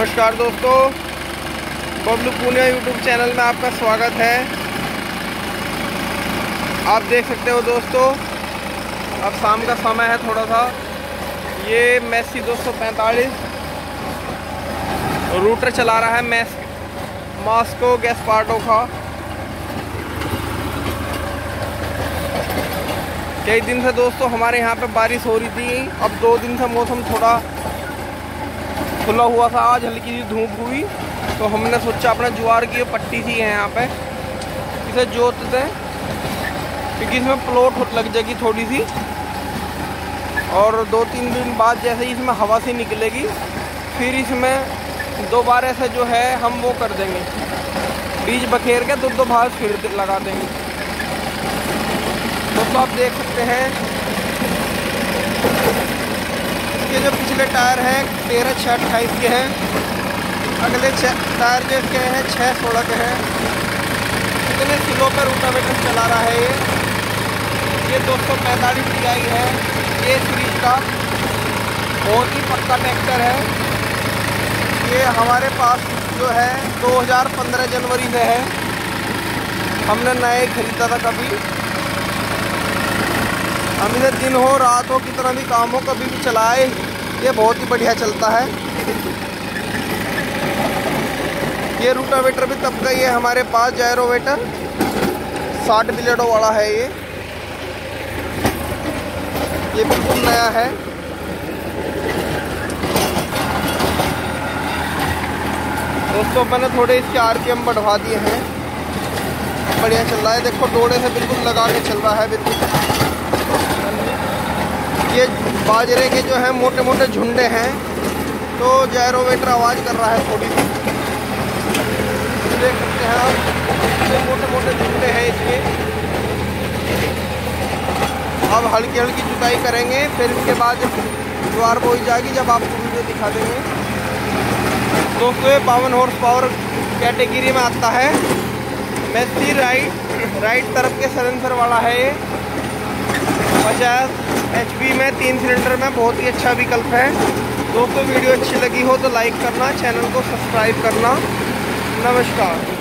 नमस्कार दोस्तों। Bablu Poonia YouTube channel में आपका स्वागत है। आप देख सकते हो दोस्तों, अब शाम का समय है थोड़ा सा ये मैसी 245 रूटर चला रहा है मैस मास्को गैस पार्टो का। कई दिन से दोस्तों हमारे यहाँ पे बारिश हो रही थी, अब दो दिन से मौसम थोड़ा खुला हुआ था, आज हल्की सी धूप हुई। तो हमने सोचा अपना ज्वार की पट्टी थी है यहाँ पे। इसे जोत दें क्योंकि इसमें प्लॉट लग जाएगी थोड़ी सी। और दो तीन दिन बाद जैसे ही इसमें हवा सी निकलेगी, फिर इसमें दोबारा से जो है हम वो कर देंगे। बीज बखेर के दो दो भाग फिर लगा देंगे। दोस्तों, आप देख सकते हैं ये जो पिछले टायर हैं, तेरह छः अट्ठाईस के हैं। अगले छः टायर जो इसके हैं छः सोलह के हैं। कितने किलो पर रोटावेटर चला रहा है ये। ये दो सौ पैंतालीस डी आई है, ये सीरीज़ का बहुत ही पक्का ट्रैक्टर है। ये हमारे पास जो है 2015 जनवरी से है। हमने नए खरीदा था कभी। हम इधर दिन हो, रात हो, कितना भी काम हो, कभी भी चलाए, ये बहुत ही बढ़िया चलता है। ये रूटावेटर भी तब का ही है, हमारे पास जैरोवेटर साठ ब्लेडों वाला है ये। ये बिल्कुल नया है। दोस्तों, मैंने थोड़े इसके आरपीएम बढ़वा दिए हैं। बढ़िया चल रहा है, देखो डोड़े से बिल्कुल लगा के चल रहा है, बिल्कुल। ये बाजरे के जो है मोटे मोटे झुंडे हैं तो जैरोवेटर आवाज़ कर रहा है थोड़ी सी। देख सकते हैं आप मोटे मोटे झुंडे हैं इसके। अब हल्की हल्की जुताई करेंगे, फिर इसके बाद ज्वार बोई जाएगी जब आपको वीडियो दिखा देंगे। दोस्तों, ये बावन हॉर्स पावर कैटेगरी में आता है। मैसी राइट राइट तरफ़ के सलेंसर वाला है ये। पचास एच में तीन सिलेंडर में बहुत ही अच्छा विकल्प है। दोस्तों, वीडियो अच्छी लगी हो तो लाइक करना चैनल को सब्सक्राइब करना। नमस्कार।